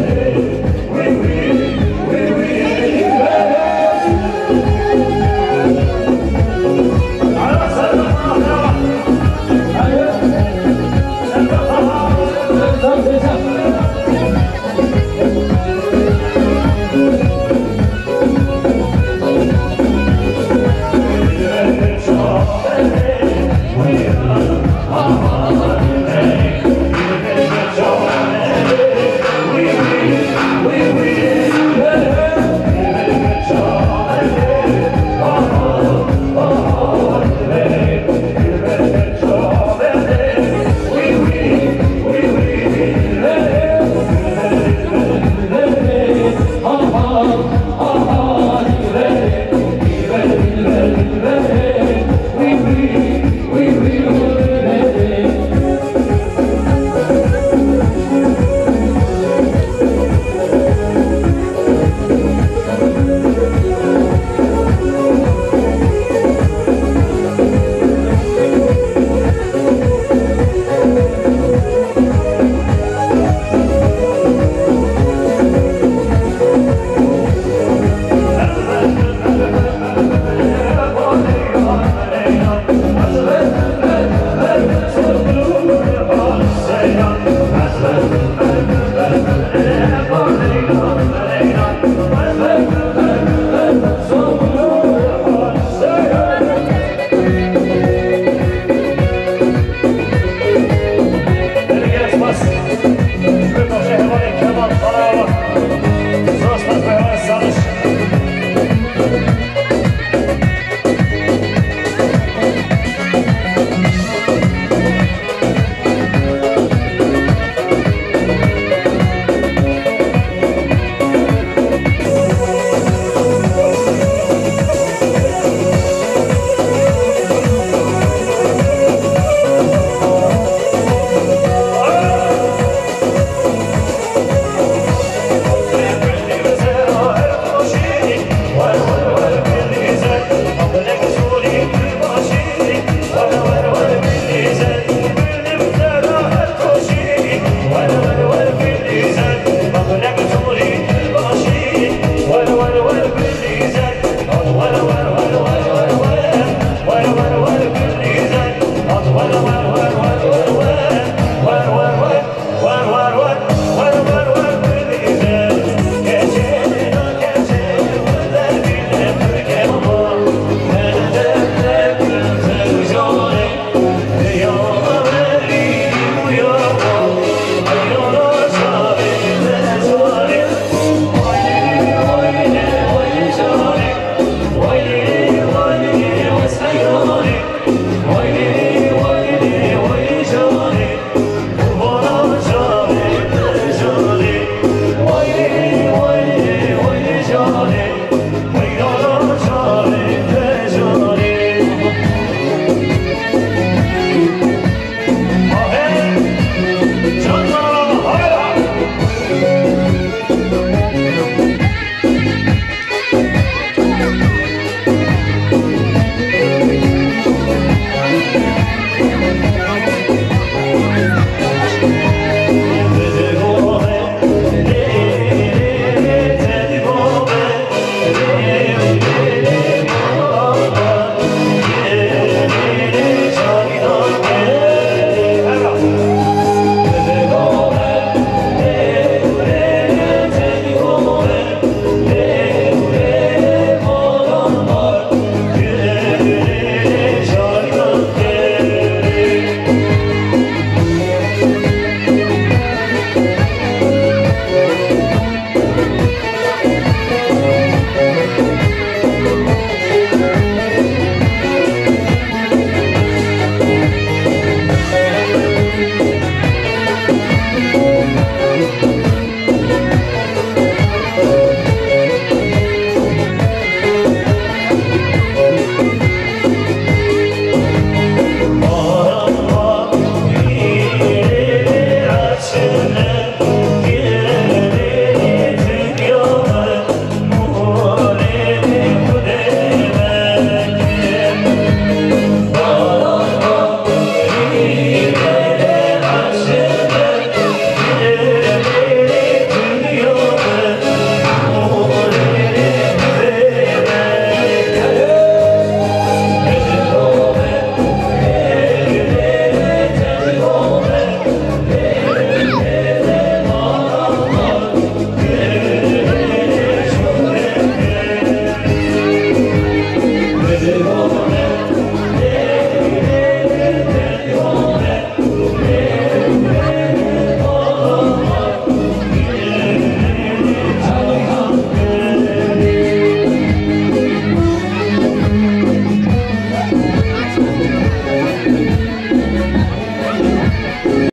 Amém.